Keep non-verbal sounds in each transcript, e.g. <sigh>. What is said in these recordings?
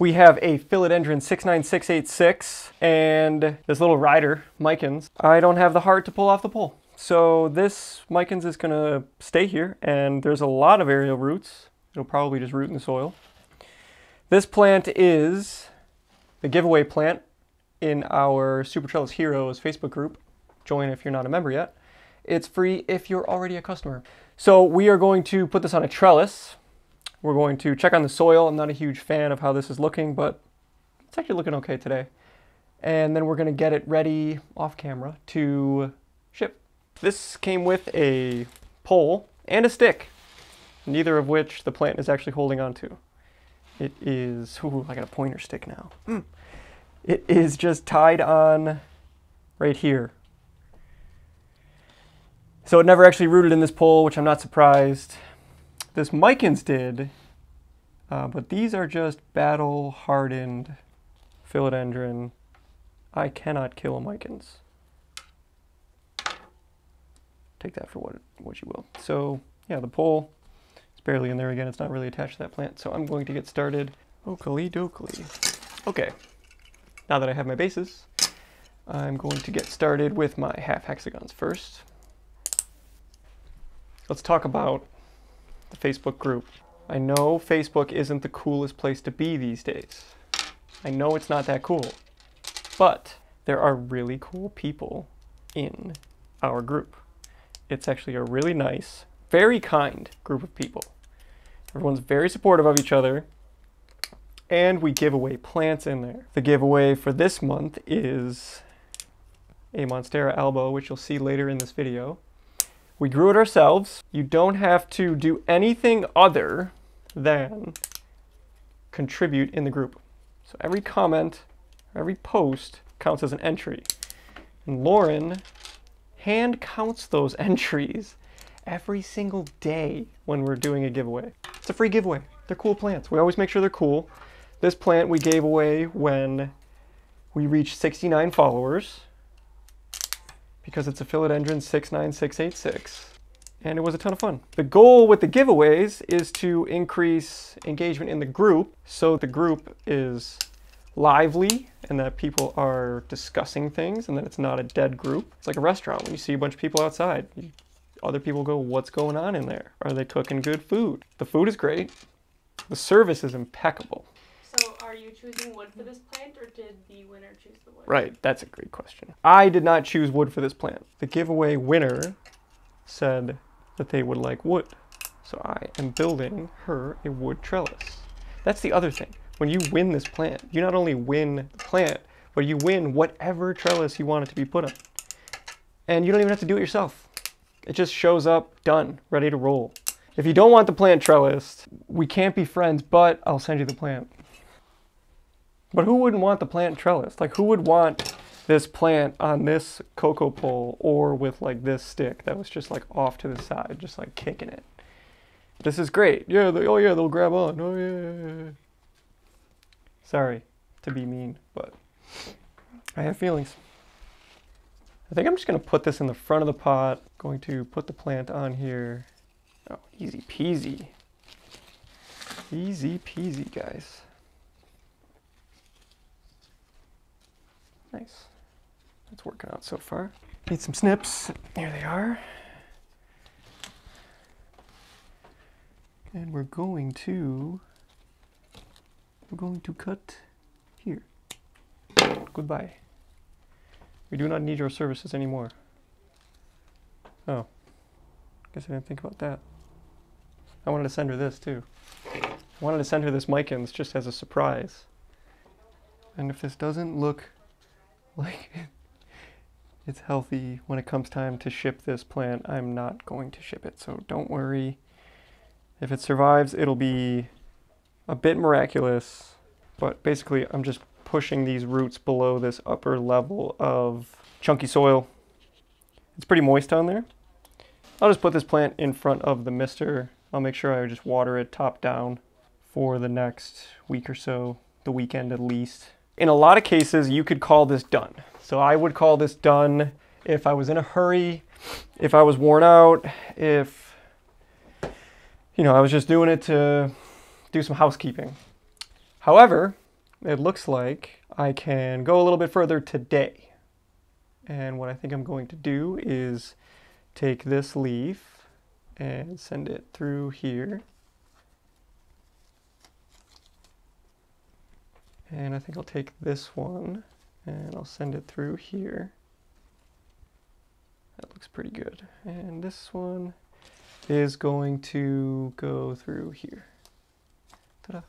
We have a Philodendron 69686 and this little rider, Micans. I don't have the heart to pull off the pole. So this Micans is gonna stay here and there's a lot of aerial roots. It'll probably just root in the soil. This plant is the giveaway plant in our Super Trellis Heroes Facebook group. Join if you're not a member yet. It's free if you're already a customer. So we are going to put this on a trellis. We're going to check on the soil. I'm not a huge fan of how this is looking, but it's actually looking okay today. And then we're gonna get it ready off camera to ship. This came with a pole and a stick, neither of which the plant is actually holding onto. It is, ooh, I got a pointer stick now. Mm. It is just tied on right here. So it never actually rooted in this pole, which I'm not surprised. This Micans did, uh, but these are just battle hardened philodendron. I cannot kill a Micans. Take that for what, what you will. So yeah, the pole is barely in there again. It's not really attached to that plant. So I'm going to get started. Oakley dokley. Okay, now that I have my bases, I'm going to get started with my half hexagons first. Let's talk about the Facebook group. I know Facebook isn't the coolest place to be these days. I know it's not that cool, but there are really cool people in our group. It's actually a really nice, very kind group of people. Everyone's very supportive of each other, and we give away plants in there. The giveaway for this month is a Monstera albo, which you'll see later in this video. We grew it ourselves. You don't have to do anything other than contribute in the group. So every comment, every post counts as an entry. And Lauren hand counts those <laughs> entries every single day when we're doing a giveaway. It's a free giveaway. They're cool plants. We always make sure they're cool. This plant we gave away when we reached 69 followers because it's a Philodendron 69686 and it was a ton of fun. The goal with the giveaways is to increase engagement in the group so the group is lively and that people are discussing things and that it's not a dead group. It's like a restaurant when you see a bunch of people outside. Other people go, what's going on in there? Are they cooking good food? The food is great. The service is impeccable. Choosing wood for this plant or did the winner choose the wood? Right, that's a great question. I did not choose wood for this plant. The giveaway winner said that they would like wood. So I am building her a wood trellis. That's the other thing. When you win this plant, you not only win the plant, but you win whatever trellis you want it to be put on. And you don't even have to do it yourself. It just shows up, done, ready to roll. If you don't want the plant trellis, we can't be friends, but I'll send you the plant. But who wouldn't want the plant trellis? Like who would want this plant on this cocoa pole or with like this stick that was just like off to the side, just like kicking it? This is great. Yeah, they, oh yeah, they'll grab on. Oh yeah, yeah. Sorry to be mean, but I have feelings. I think I'm just gonna put this in the front of the pot. Going to put the plant on here. Oh, easy peasy. Easy peasy, guys. Nice. That's working out so far. Need some snips. Here they are. And we're going to we're going to cut here. Goodbye. We do not need your services anymore. Oh. Guess I didn't think about that. I wanted to send her this too. I wanted to send her this Micans just as a surprise. And if this doesn't look like <laughs> it's healthy when it comes time to ship this plant, I'm not going to ship it. So don't worry. If it survives, it'll be a bit miraculous, but basically I'm just pushing these roots below this upper level of chunky soil. It's pretty moist down there. I'll just put this plant in front of the mister. I'll make sure I just water it top down for the next week or so, the weekend at least. In a lot of cases, you could call this done. So I would call this done if I was in a hurry, if I was worn out, if, you know, I was just doing it to do some housekeeping. However, it looks like I can go a little bit further today. And what I think I'm going to do is take this leaf and send it through here. And I think I'll take this one and I'll send it through here. That looks pretty good. And this one is going to go through here. Ta-da.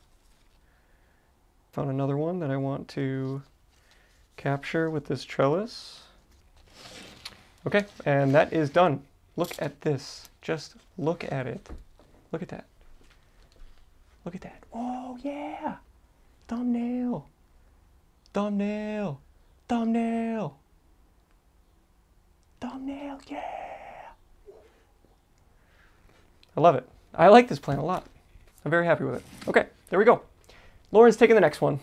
Found another one that I want to capture with this trellis. Okay, and that is done. Look at this. Just look at it. Look at that. Look at that. Oh, yeah. Thumbnail. Thumbnail. Thumbnail. Thumbnail, yeah. I love it. I like this plan a lot. I'm very happy with it. Okay, there we go. Lauren's taking the next one.